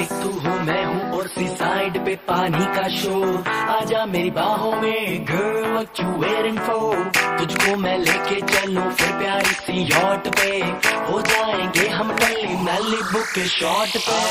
एक तू हूँ, मैं हूँ और सी साइड पे पानी का शोर आजा मेरी बाहों में girl what you waiting for? तुझको मैं लेके चलूँ, फिर प्यारी सी यॉट पे। हो जाएँगे हम टल्ली मैली बुक शॉट पे।